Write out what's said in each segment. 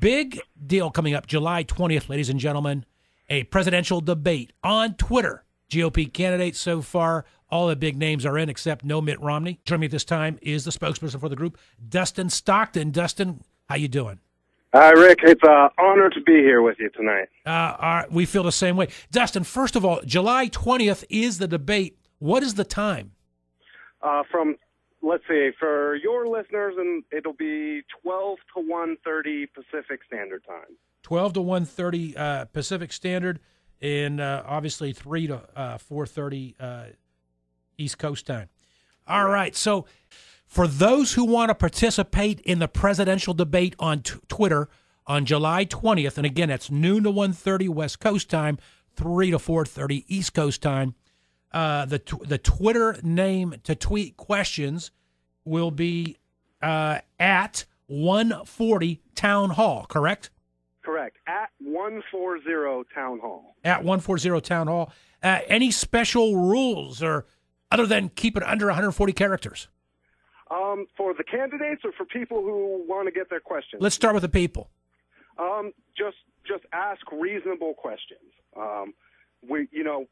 big deal coming up July 20th, ladies and gentlemen. A presidential debate on Twitter. GOP candidates so far, all the big names are in except no Mitt Romney. Joining me at this time is the spokesperson for the group, Dustin Stockton. Dustin, how you doing? Hi, Rick. It's an honor to be here with you tonight. Uh, we feel the same way. Dustin, first of all, July 20th is the debate. What is the time? Uh, from let's see, for your listeners, and it'll be 12 to 1:30 Pacific Standard Time. 12 to 1:30 uh, Pacific Standard, and uh, obviously 3 to uh, 4:30 uh, East Coast time. All right. So, for those who want to participate in the presidential debate on Twitter on July 20th, and again, that's noon to 1:30 West Coast time, 3 to 4:30 East Coast time. Uh, the the Twitter name to tweet questions will be uh, at 140 Town Hall. Correct? Correct. At 140 Town Hall. At 140 Town Hall. Uh, any special rules or other than keep it under 140 characters? Um, for the candidates or for people who want to get their questions? Let's start with the people. Um, just just ask reasonable questions. Um, we you know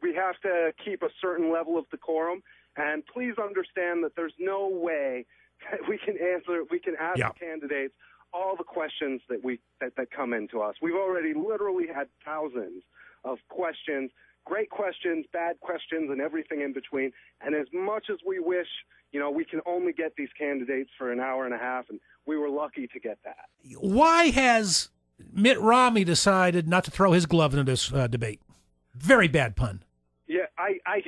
we have to keep a certain level of decorum, and please understand that there's no way that we can answer we can ask Yeah. the candidates all the questions that we that, that come into us. We've already literally had thousands of questions, great questions, bad questions, and everything in between. And as much as we wish, you know, we can only get these candidates for an hour and a half, and we were lucky to get that. Why has Mitt Romney decided not to throw his glove into this uh, debate? Very bad pun. Yeah, I, I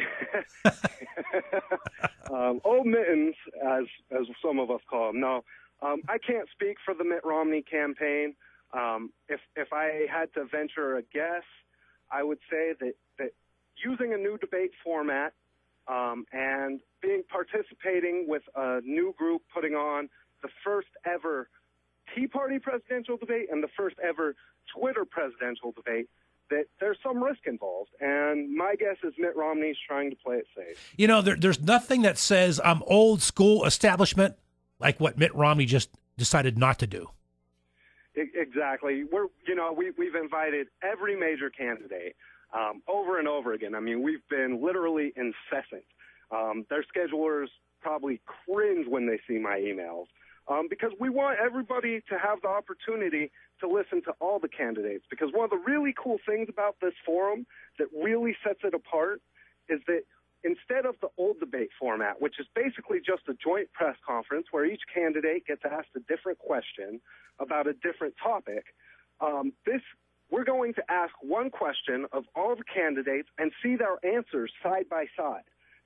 um, old mittens, as as some of us call them. No, um, I can't speak for the Mitt Romney campaign. Um, if if I had to venture a guess, I would say that that using a new debate format um, and being participating with a new group putting on the first ever Tea Party presidential debate and the first ever Twitter presidential debate, that there's some risk involved. And my guess is Mitt Romney's trying to play it safe. You know, there, there's nothing that says I'm old school establishment like what Mitt Romney just decided not to do. Exactly. We're, you know, we, we've invited every major candidate um, over and over again. I mean, we've been literally incessant. Um, their schedulers probably cringe when they see my emails um, because we want everybody to have the opportunity to listen to all the candidates. Because one of the really cool things about this forum that really sets it apart is that instead of the old debate format, which is basically just a joint press conference where each candidate gets asked a different question about a different topic, um, this we're going to ask one question of all the candidates and see their answers side by side,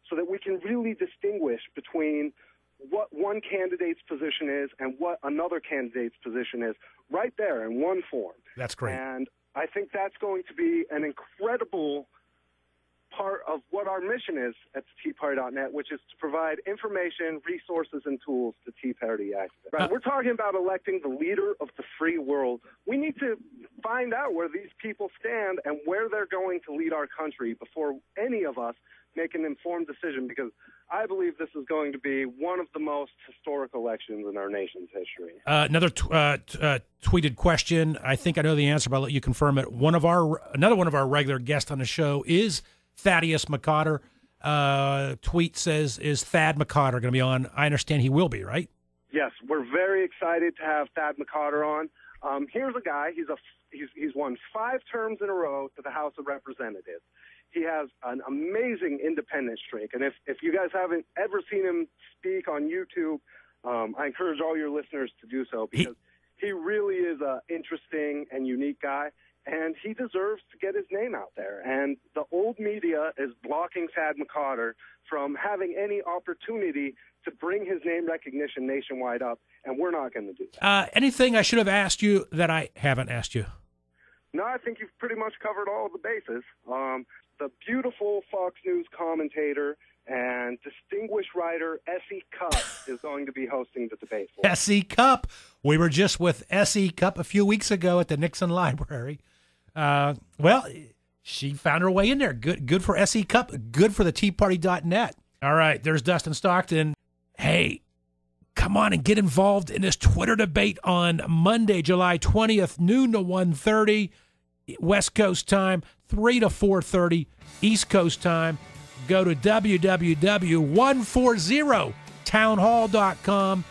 so that we can really distinguish between what one candidate's position is and what another candidate's position is right there in one form. That's great. And I think that's going to be an incredible part of what our mission is at teaparty.net, which is to provide information, resources, and tools to Tea Party activists. Right? Uh, We're talking about electing the leader of the free world. We need to find out where these people stand and where they're going to lead our country before any of us make an informed decision because I believe this is going to be one of the most historic elections in our nation's history. Uh, another t- uh, t- uh, tweeted question. I think I know the answer, but I'll let you confirm it. One of our another one of our regular guests on the show is Thaddeus McCotter. Uh, tweet says, "Is Thad McCotter going to be on?" I understand he will be, right? Yes, we're very excited to have Thad McCotter on. Um, here's a guy. He's a he's he's won five terms in a row to the House of Representatives. He has an amazing independent streak, and if if you guys haven't ever seen him speak on YouTube, um, I encourage all your listeners to do so because he really is a interesting and unique guy, and he deserves to get his name out there. And the old media is blocking Thad McCotter from having any opportunity to bring his name recognition nationwide up, and we're not going to do that. Uh, anything I should have asked you that I haven't asked you? No, I think you've pretty much covered all of the bases. Um, the beautiful Fox News commentator and distinguished writer S.E. Cupp is going to be hosting the debate. S.E. Cupp. We were just with S.E. Cupp a few weeks ago at the Nixon Library. Uh, well, she found her way in there. Good, good for S.E. Cupp. Good for the Tea All right, there's Dustin Stockton. Hey, come on and get involved in this Twitter debate on Monday, July 20th, noon to 1.30 West Coast time, 3 to 4.30 East Coast time. Go to www.140townhall.com